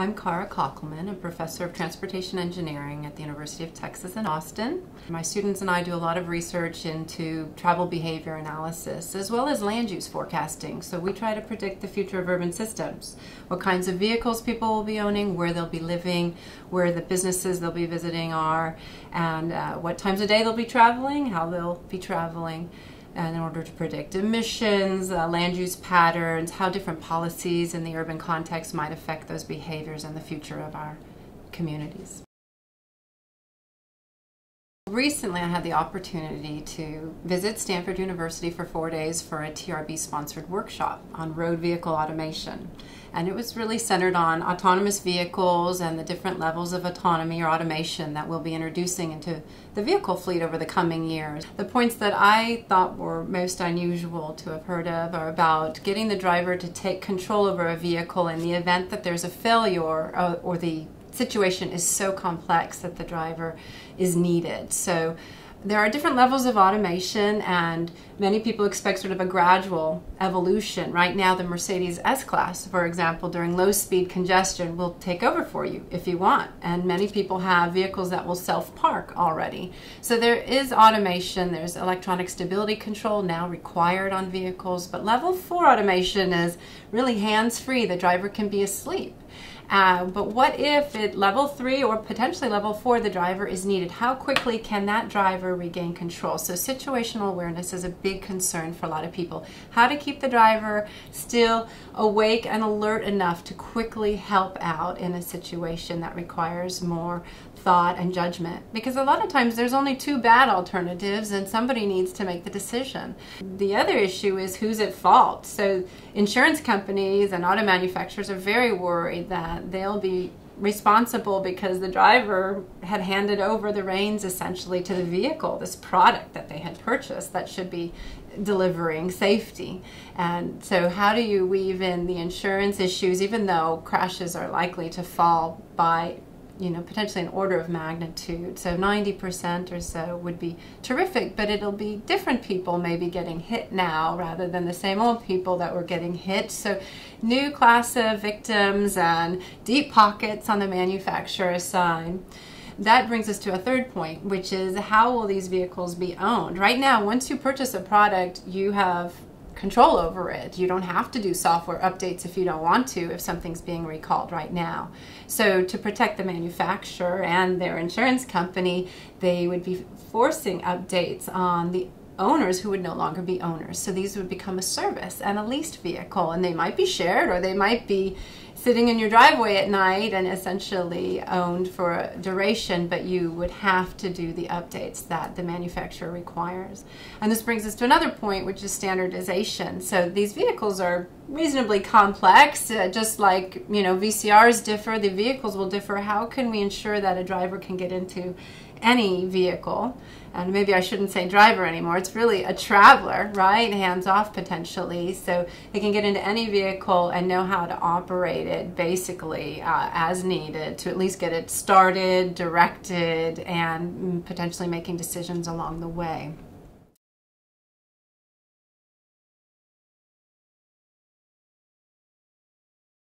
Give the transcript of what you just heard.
I'm Kara Kockelman, a professor of transportation engineering at the University of Texas in Austin. My students and I do a lot of research into travel behavior analysis as well as land use forecasting. So we try to predict the future of urban systems, what kinds of vehicles people will be owning, where they'll be living, where the businesses they'll be visiting are, and uh, what times of day they'll be traveling, how they'll be traveling and in order to predict emissions, uh, land use patterns, how different policies in the urban context might affect those behaviors and the future of our communities. Recently, I had the opportunity to visit Stanford University for four days for a TRB sponsored workshop on road vehicle automation. And it was really centered on autonomous vehicles and the different levels of autonomy or automation that we'll be introducing into the vehicle fleet over the coming years. The points that I thought were most unusual to have heard of are about getting the driver to take control over a vehicle in the event that there's a failure or, or the situation is so complex that the driver is needed. So there are different levels of automation and many people expect sort of a gradual evolution. Right now the Mercedes S-Class, for example, during low speed congestion will take over for you if you want. And many people have vehicles that will self-park already. So there is automation, there's electronic stability control now required on vehicles, but level 4 automation is really hands-free. The driver can be asleep. Uh, but what if at level three or potentially level four the driver is needed? How quickly can that driver regain control? So situational awareness is a big concern for a lot of people. How to keep the driver still awake and alert enough to quickly help out in a situation that requires more thought and judgment. Because a lot of times there's only two bad alternatives and somebody needs to make the decision. The other issue is who's at fault. So insurance companies and auto manufacturers are very worried they'll be responsible because the driver had handed over the reins essentially to the vehicle, this product that they had purchased that should be delivering safety. And so, how do you weave in the insurance issues, even though crashes are likely to fall by you know, potentially an order of magnitude. So 90% or so would be terrific, but it'll be different people maybe getting hit now rather than the same old people that were getting hit. So new class of victims and deep pockets on the manufacturer side. That brings us to a third point, which is how will these vehicles be owned? Right now, once you purchase a product, you have control over it. You don't have to do software updates if you don't want to if something's being recalled right now. So to protect the manufacturer and their insurance company, they would be forcing updates on the owners who would no longer be owners. So these would become a service and a leased vehicle and they might be shared or they might be sitting in your driveway at night and essentially owned for a duration, but you would have to do the updates that the manufacturer requires. And this brings us to another point, which is standardization. So these vehicles are reasonably complex, uh, just like you know VCRs differ, the vehicles will differ. How can we ensure that a driver can get into any vehicle? And maybe I shouldn't say driver anymore. It's really a traveler, right? Hands off potentially. So they can get into any vehicle and know how to operate it basically uh, as needed to at least get it started, directed, and potentially making decisions along the way.